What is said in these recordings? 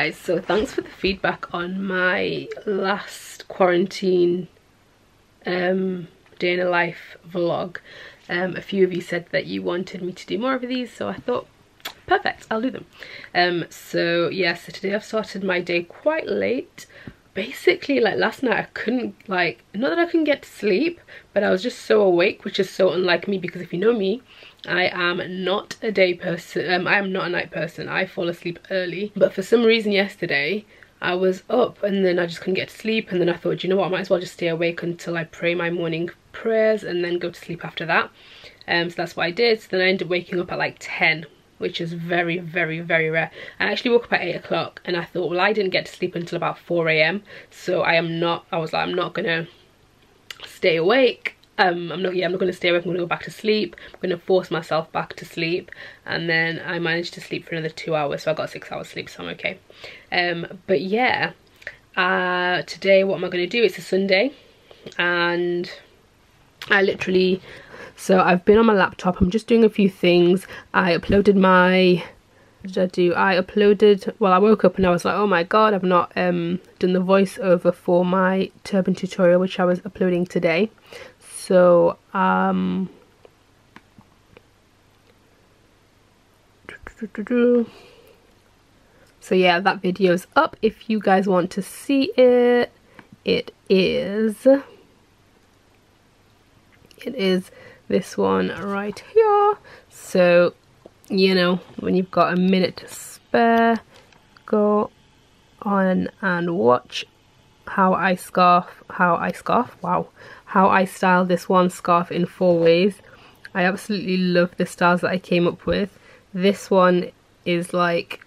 guys so thanks for the feedback on my last quarantine um day in a life vlog. Um a few of you said that you wanted me to do more of these so i thought perfect i'll do them. Um so yeah so today i've started my day quite late. Basically like last night I couldn't like not that I couldn't get to sleep but I was just so awake which is so unlike me because if you know me I am not a day person um, I am not a night person I fall asleep early but for some reason yesterday I was up and then I just couldn't get to sleep and then I thought you know what I might as well just stay awake until I pray my morning prayers and then go to sleep after that um, so that's what I did so then I ended up waking up at like 10 which is very, very, very rare. I actually woke up at 8 o'clock and I thought, well, I didn't get to sleep until about 4 a.m. So I am not, I was like, I'm not gonna stay awake. Um, I'm not, yeah, I'm not gonna stay awake, I'm gonna go back to sleep. I'm gonna force myself back to sleep. And then I managed to sleep for another two hours. So I got six hours sleep, so I'm okay. Um, but yeah, uh, today what am I gonna do? It's a Sunday and I literally so I've been on my laptop i'm just doing a few things i uploaded my did i do i uploaded well i woke up and i was like oh my god i've not um done the voiceover for my turban tutorial which i was uploading today so um so yeah that video's up. If you guys want to see it it is it is this one right here. So you know when you've got a minute to spare go on and watch how I scarf how I scarf. Wow how I style this one scarf in four ways. I absolutely love the styles that I came up with. This one is like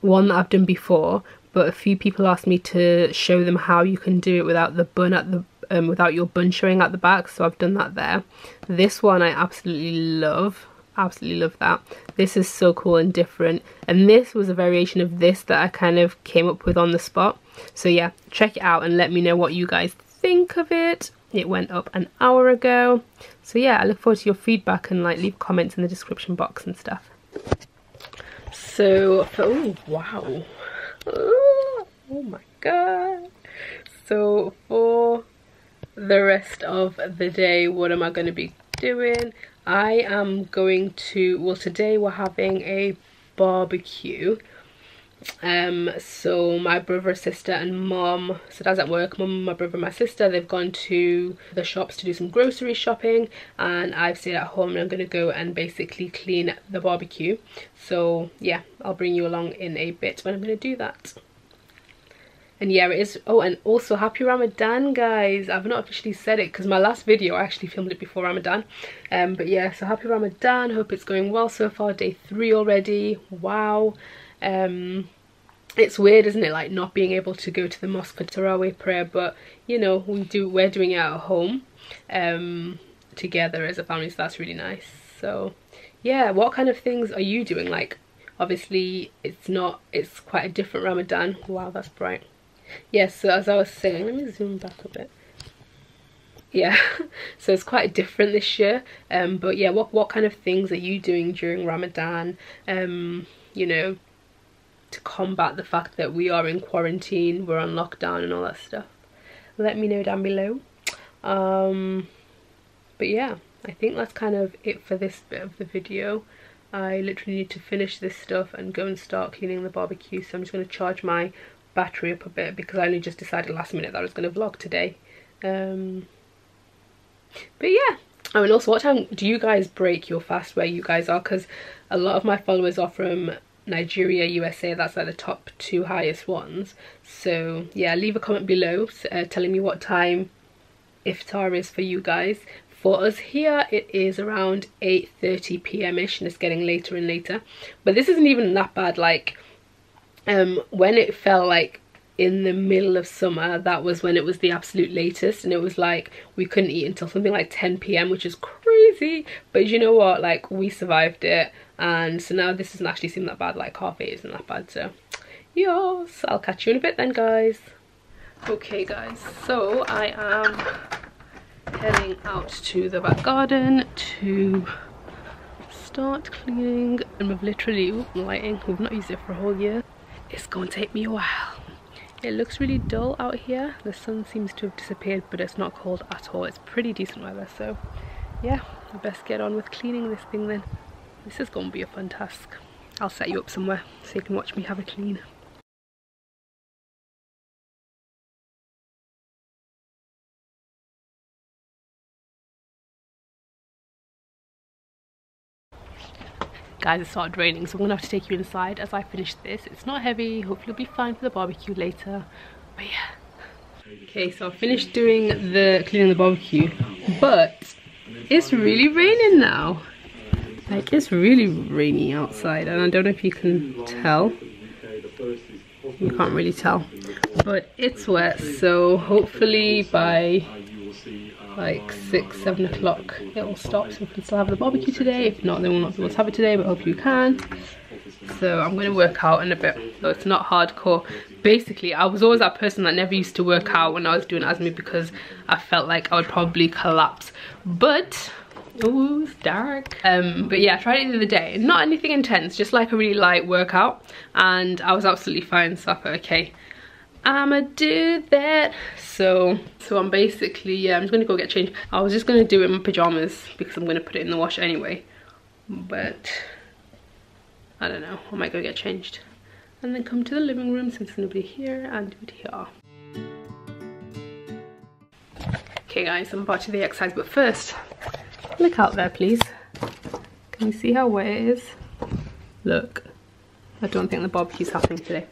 one that I've done before but a few people asked me to show them how you can do it without the bun at the um, without your bun showing at the back so I've done that there. This one I absolutely love absolutely love that. This is so cool and different and this was a variation of this that I kind of came up with on the spot. So yeah check it out and let me know what you guys think of it it went up an hour ago. So yeah I look forward to your feedback and like leave comments in the description box and stuff. So oh wow. Oh my god. So for the rest of the day what am I going to be doing? I am going to well today we're having a barbecue um so my brother sister and mom so dad's at work mom my brother my sister they've gone to the shops to do some grocery shopping and i've stayed at home and i'm gonna go and basically clean the barbecue. So yeah i'll bring you along in a bit when i'm gonna do that. And yeah it is oh and also happy ramadan guys. I've not officially said it because my last video i actually filmed it before ramadan. Um but yeah so happy ramadan. Hope it's going well so far day three already. Wow um it's weird isn't it? Like not being able to go to the mosque for Taraweeh prayer but you know we do we're doing it at home um together as a family so that's really nice. So yeah what kind of things are you doing? Like obviously it's not it's quite a different ramadan. Wow that's bright. Yes so as i was saying let me zoom back a bit. Yeah so it's quite different this year um but yeah what what kind of things are you doing during ramadan? Um you know to combat the fact that we are in quarantine we're on lockdown and all that stuff let me know down below um but yeah i think that's kind of it for this bit of the video i literally need to finish this stuff and go and start cleaning the barbecue so i'm just going to charge my battery up a bit because I only just decided last minute that I was going to vlog today. Um, but yeah. Oh, and also, what time do you guys break your fast where you guys are? Because a lot of my followers are from Nigeria, USA. That's like the top two highest ones. So yeah, leave a comment below uh, telling me what time iftar is for you guys. For us here, it is around 8.30 p.m.ish and it's getting later and later. But this isn't even that bad. Like, um when it fell like in the middle of summer that was when it was the absolute latest and it was like we couldn't eat until something like 10 p.m which is crazy. But you know what? Like we survived it. And so now this doesn't actually seem that bad. Like half eight isn't that bad. So yes i'll catch you in a bit then guys. Okay guys. So i am heading out to the back garden to start cleaning. And we've literally ooh, lighting. We've not used it for a whole year. It's to take me a while it looks really dull out here. The sun seems to have disappeared but it's not cold at all. It's pretty decent weather so yeah I best get on with cleaning this thing then. This is going to be a fun task. I'll set you up somewhere so you can watch me have a clean guys it started raining so i'm gonna have to take you inside as i finish this. It's not heavy hopefully it'll be fine for the barbecue later but yeah. Okay so i finished doing the cleaning the barbecue but it's really raining now. Like it's really rainy outside and i don't know if you can tell. You can't really tell but it's wet so hopefully by like six seven o'clock it will stop so we can still have the barbecue today if not then we'll not be able to have it today but hope you can so i'm going to work out in a bit so it's not hardcore basically i was always that person that never used to work out when i was doing asthma because i felt like i would probably collapse but Oh, it's dark. Um, but yeah, I tried it in the other day. Not anything intense, just like a really light workout. And I was absolutely fine, so I thought, okay, I'ma do that. So, so I'm basically, yeah, I'm just gonna go get changed. I was just gonna do it in my pajamas because I'm gonna put it in the wash anyway. But, I don't know, I might go get changed. And then come to the living room since nobody here and do it here. Okay guys, I'm about to do the exercise, but first, look out there please. Can you see how wet it is? Look, I don't think the barbecue's happening today.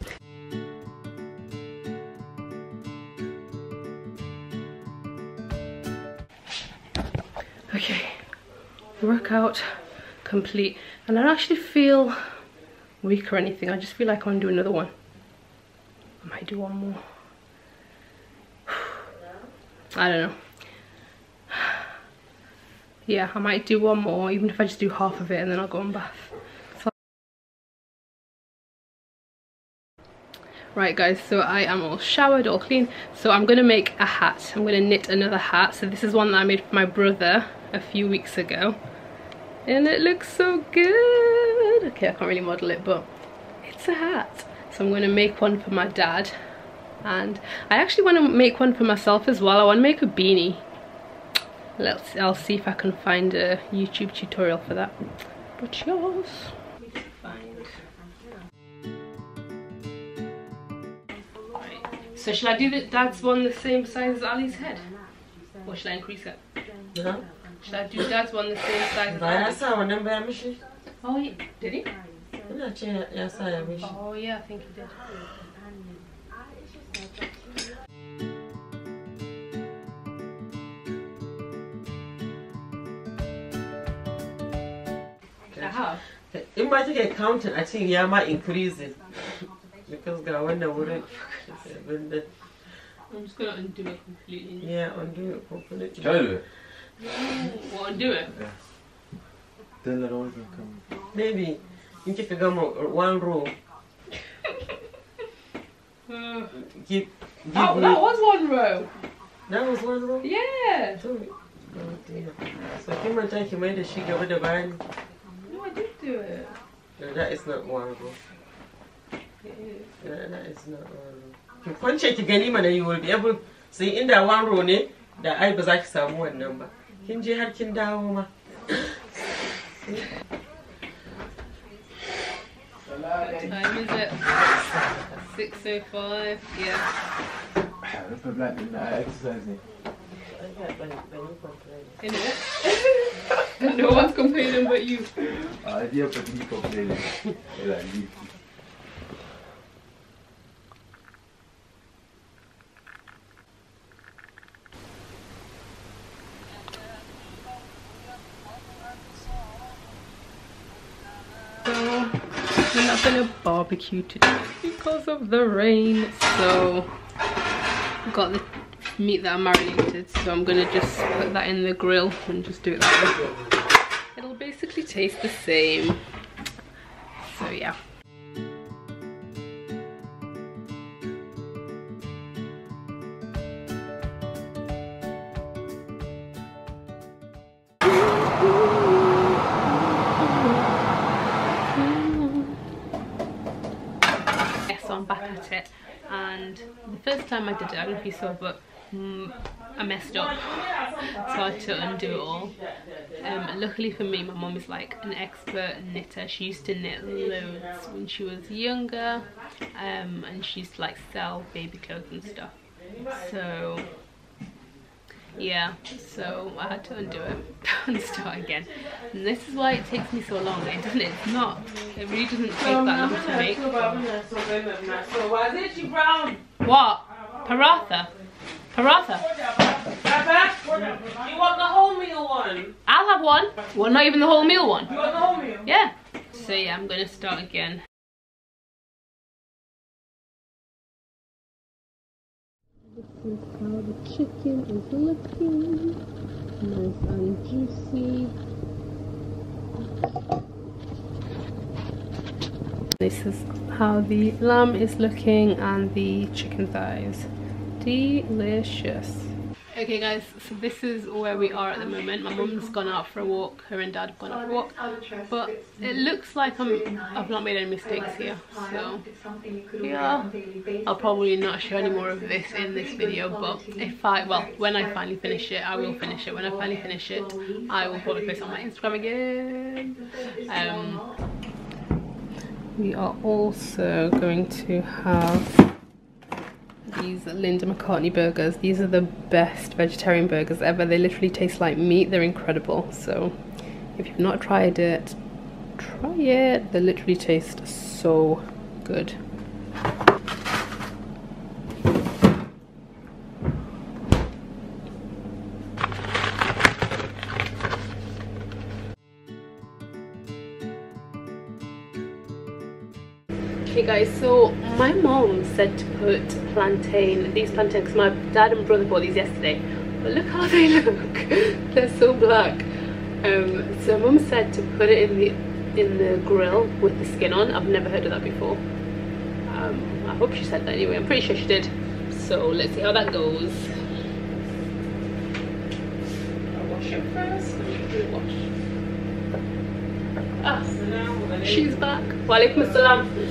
Workout complete and I don't actually feel weak or anything I just feel like I want to do another one I might do one more I don't know yeah I might do one more even if I just do half of it and then I'll go on bath Right guys, so I am all showered, all clean. So I'm gonna make a hat. I'm gonna knit another hat. So this is one that I made for my brother a few weeks ago. And it looks so good. Okay, I can't really model it, but it's a hat. So I'm gonna make one for my dad. And I actually wanna make one for myself as well. I wanna make a beanie. Let's, I'll see if I can find a YouTube tutorial for that. But yours. So should I do the dad's one the same size as Ali's head? Or should I increase it? Should I do dad's one the same size as Ali's? sa wannan bayan mishi? Oh, yeah. did he? Ina ce ya sa ya mishi. Oh yeah, I think he did. I have. In ba take counting a cikin ya ma increase it. Because ga wannan wurin abin da I'm just gonna undo it completely. ya undo it completely. Kan du? What, it? Den lär året kan... Maybe in kika gama one row, Uh, give, give that, me. that was one row. That was one row? Yeah. So, oh dear. So kin manta ki mai da shi gaba da bayani. No, I did do it. No, that is not one row. It is. That that is not one row. Ki kwance ki gani mana you will be able sai inda one row ne da ai ba za ki samu wannan ba. Kin je har kin dawo ma. What time is it? 6.05. Yeah. Jag är bland mina exercise ni. In it. no one's complaining but you. Ja, det hjälper att ni kommer not gonna barbecue today because of the rain. So got the meat that I marinated, so I'm gonna just put that in the grill and just do it that way. It'll basically taste the same. So yeah. It. And the first time I did it, I don't know if you saw but mm, I messed up. So I had to undo it all. Um, luckily for me my mom is like an expert knitter, she used to knit loads when she was younger um, and she used to like sell baby clothes and stuff. So yeah so I had to undo it. And start again. And this is why it takes me so long it doesn't it's not it really doesn't take that long to make. what? Paratha? Paratha? You want the wholemeal one? I'll have one. Well not even the whole meal one. You want the wholemeal? yeah. So yeah I'm gonna start again This is how the chicken is looking. Nice and juicy. This is how the lamb is looking and the chicken thighs. Delicious. Okay guys, so this is where we are at the moment. My mum's gone out for a walk, her and dad have gone out for a walk. But it looks like I'm, I've not made any mistakes here. So yeah, I'll probably not show any more of this in this video. But if I, well, when I finally finish it, I will finish it. When I finally finish it, I will probably post on my Instagram again. Um, we are also going to have these Linda McCartney burgers. These are the best vegetarian burgers ever. They literally taste like meat. They're incredible. So if you've not tried it, try it. They literally taste so good. Okay guys, so my mom said to put plantain, these plantains, my dad and brother bought these yesterday, but look how they look, they're so black. Um, so mom said to put it in the in the grill with the skin on, I've never heard of that before. Um, I hope she said that anyway, I'm pretty sure she did. So let's see how that goes. I'll wash it first. Wash. Ah, she's back. Walaikum assalam.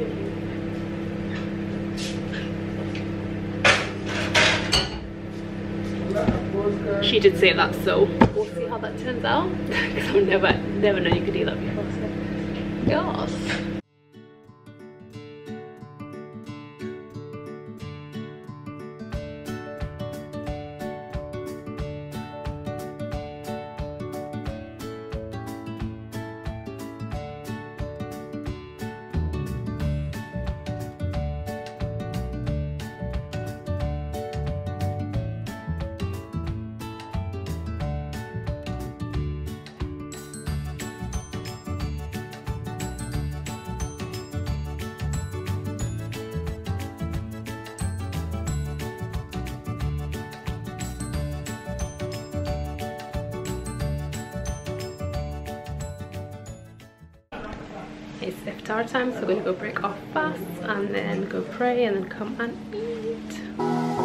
She did say that, so we'll see how that turns out. Because I've never, never known you could do that before. So, yes. It's iftar time, so we're gonna go break our fast and then go pray and then come and eat.